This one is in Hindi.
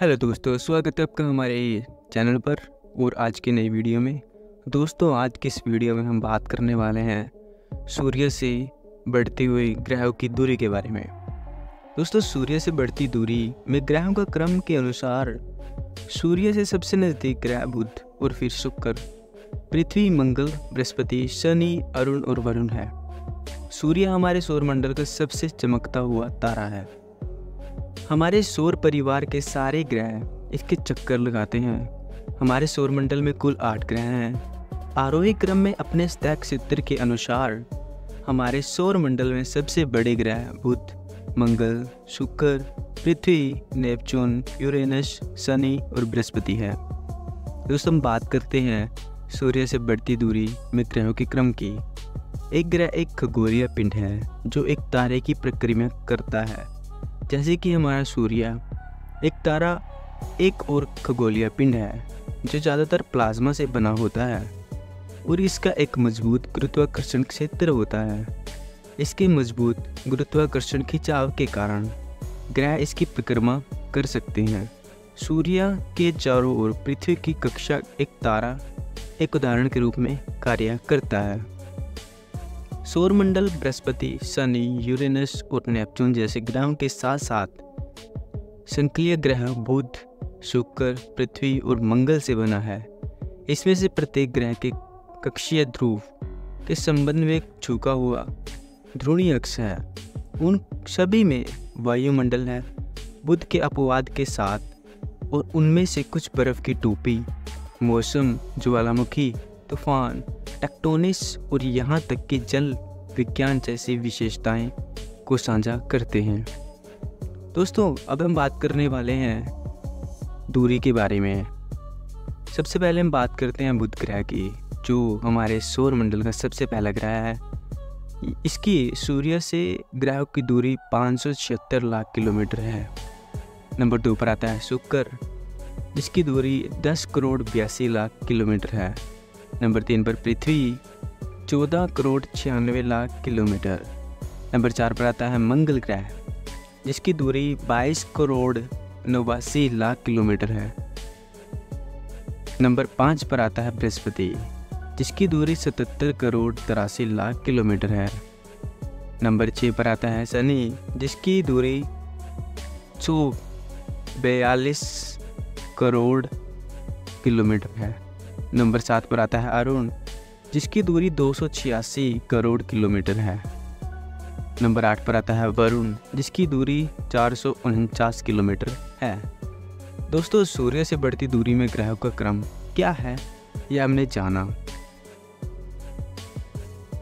हेलो दोस्तों, स्वागत है आपका हमारे चैनल पर और आज की नई वीडियो में। दोस्तों, आज की इस वीडियो में हम बात करने वाले हैं सूर्य से बढ़ती हुई ग्रहों की दूरी के बारे में। दोस्तों, सूर्य से बढ़ती दूरी में ग्रहों का क्रम के अनुसार सूर्य से सबसे नज़दीक ग्रह बुध और फिर शुक्र, पृथ्वी, मंगल, बृहस्पति, शनि, अरुण और वरुण है। सूर्य हमारे सौरमंडल का सबसे चमकता हुआ तारा है। हमारे सौर परिवार के सारे ग्रह इसके चक्कर लगाते हैं। हमारे सौरमंडल में कुल आठ ग्रह हैं। आरोही क्रम में अपने स्टैक सूत्र के अनुसार हमारे सौरमंडल में सबसे बड़े ग्रह बुध, मंगल, शुक्र, पृथ्वी नेपचून यूरेनस, शनि और बृहस्पति है। दोस्तों, हम बात करते हैं सूर्य से बढ़ती दूरी में ग्रहों के क्रम की। एक ग्रह एक खगोलीय पिंड है, जो एक तारे की प्रक्रिया करता है। जैसे कि हमारा सूर्य एक तारा, एक और खगोलीय पिंड है, जो ज़्यादातर प्लाज्मा से बना होता है, और इसका एक मज़बूत गुरुत्वाकर्षण क्षेत्र होता है। इसके मज़बूत गुरुत्वाकर्षण खिंचाव के कारण ग्रह इसकी परिक्रमा कर सकते हैं। सूर्य के चारों ओर पृथ्वी की कक्षा एक तारा, एक उदाहरण के रूप में कार्य करता है। सौरमंडल, बृहस्पति शनि यूरेनस और नेपचून जैसे ग्रहों के साथ साथ संक्रिय ग्रह बुध, शुक्र, पृथ्वी और मंगल से बना है। इसमें से प्रत्येक ग्रह के कक्षीय ध्रुव के संबंध में झुका हुआ ध्रुणी अक्ष है। उन सभी में वायुमंडल है, बुध के अपवाद के साथ और उनमें से कुछ बर्फ़ की टोपी, मौसम, ज्वालामुखी तूफ़ान, टेक्टोनिस और यहाँ तक कि जल विज्ञान जैसी विशेषताएँ को साझा करते हैं। दोस्तों, अब हम बात करने वाले हैं दूरी के बारे में। सबसे पहले हम बात करते हैं बुध ग्रह की, जो हमारे सौर मंडल का सबसे पहला ग्रह है। इसकी सूर्य से ग्रह की दूरी पाँच सौ छिहत्तर लाख किलोमीटर है। नंबर दो पर आता है शुक्र, जिसकी दूरी 10 करोड़ बयासी लाख किलोमीटर है। नंबर तीन पर पृथ्वी, चौदह करोड़ छियानवे लाख किलोमीटर। नंबर चार पर आता है मंगल ग्रह, जिसकी दूरी बाईस करोड़ नवासी लाख किलोमीटर है। नंबर पाँच पर आता है बृहस्पति, जिसकी दूरी सतहत्तर करोड़ तिरासी लाख किलोमीटर है। नंबर छः पर आता है शनि, जिसकी दूरी सौ बयालीस करोड़ किलोमीटर है। नंबर सात पर आता है अरुण, जिसकी दूरी दो सौ छियासी करोड़ किलोमीटर है। नंबर आठ पर आता है वरुण, जिसकी दूरी चार सौ उनचास किलोमीटर है। दोस्तों, सूर्य से बढ़ती दूरी में ग्रहों का क्रम क्या है, यह हमने जाना।